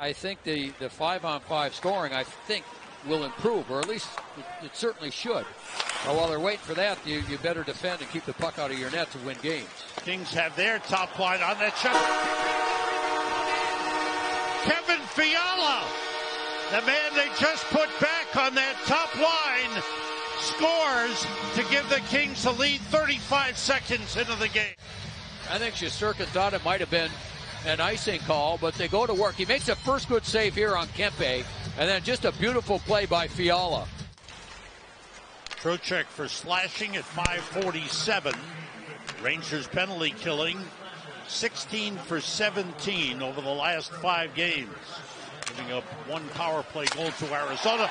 I think the, the five on five scoring, I think, will improve, or at least it, it certainly should. But while they're waiting for that, you, you better defend and keep the puck out of your net to win games. Kings have their top line on that shot. Kevin Fiala, the man they just put back on that top line, scores to give the Kings the lead 35 seconds into the game. I think Shesterkin thought it might have been an icing call, but they go to work. He makes a first good save here on Kempe, and then just a beautiful play by Fiala. Trocheck for slashing at 547. Rangers penalty killing 16 for 17 over the last five games. Giving up one power play goal to Arizona.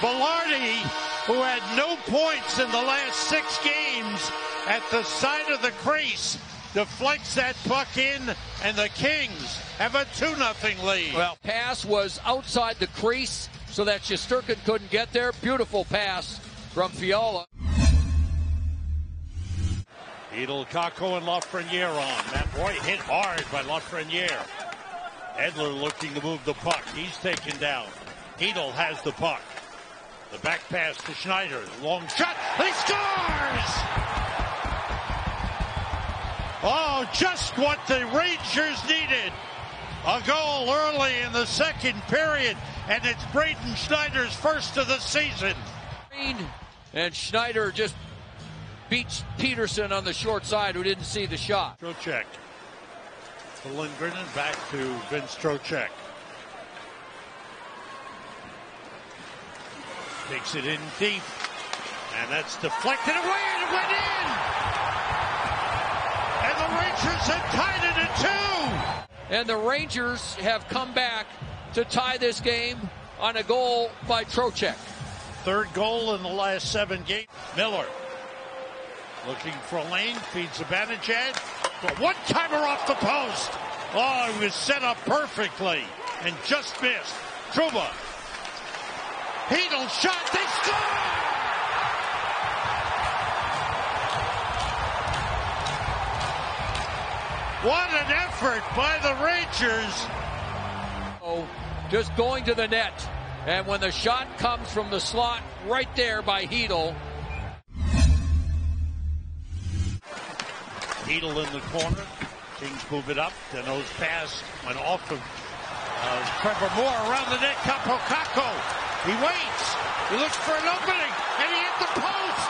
Vilardi, who had no points in the last six games, at the side of the crease, deflects that puck in, and the Kings have a 2 0 lead. Well, pass was outside the crease so that Shesterkin couldn't get there. Beautiful pass from Fiala. Chytil, Kakko, and Lafreniere on. That boy hit hard by Lafreniere. Edler looking to move the puck. He's taken down. Chytil has the puck. The back pass to Schneider. Long shot. He scores! Oh, just what the Rangers needed. A goal early in the second period, and it's Braden Schneider's first of the season. And Schneider just beats Petersen on the short side, who didn't see the shot. Trocheck to Lindgren and back to Vince Trocheck. Takes it in deep, and that's deflected away and it went in. And the Rangers have tied it at two. And the Rangers have come back to tie this game on a goal by Trocheck. Third goal in the last seven games. Miller looking for a lane, feeds Zibanejad. But one timer off the post. Oh, it was set up perfectly and just missed. Trouba. Chytil shot. They score! What an effort by the Rangers. Oh, just going to the net. And when the shot comes from the slot right there by Chytil. Chytil in the corner. Kings move it up. Danault's pass went off of uh, Trevor Moore around the net. Kaapo Kakko. He waits. He looks for an opening. And he hit the post.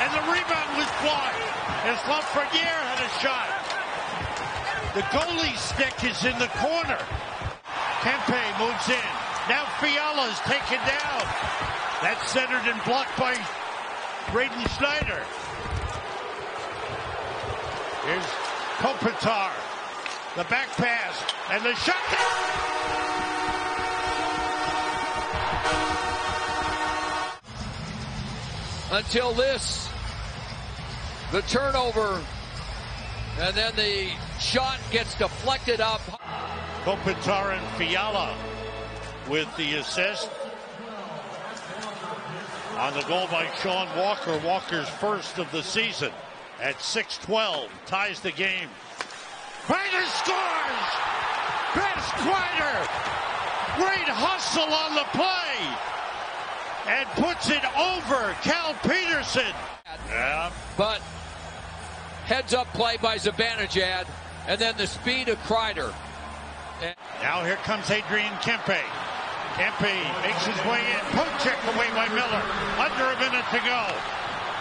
And the rebound was blocked. As Lafreniere had a shot. The goalie stick is in the corner. Kempe moves in. Now Fiala's taken down. That's centered and blocked by Braden Schneider. Here's Kopitar. The back pass and the shot. Until this, the turnover, and then the shot gets deflected up. Kopitar and Fiala with the assist. On the goal by Sean Walker, Walker's first of the season at 6-12, ties the game. Kreider scores! Best Kreider! Great hustle on the play! And puts it over Cal Petersen. Yeah. But heads up play by Zibanejad, and then the speed of Kreider. And now here comes Adrian Kempe. Kempe makes his way in. Poke check away by Miller. Under a minute to go.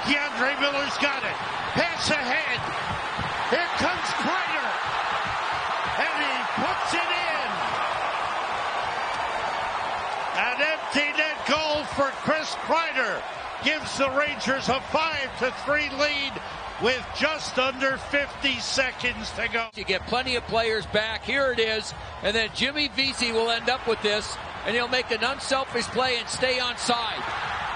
K'Andre Miller's got it. Pass ahead. Here comes Kreider. And he puts it in. An empty net goal for Chris Kreider gives the Rangers a 5 to 3 lead with just under 50 seconds to go. You get plenty of players back. Here it is. And then Jimmy Vesey will end up with this, and he'll make an unselfish play and stay on side.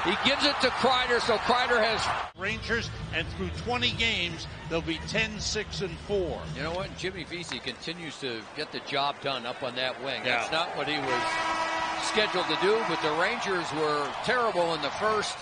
He gives it to Kreider, so Kreider has Rangers, and through 20 games, they'll be 10, 6, and 4. You know what? Jimmy Vesey continues to get the job done up on that wing. Yeah. That's not what he was scheduled to do, but the Rangers were terrible in the first.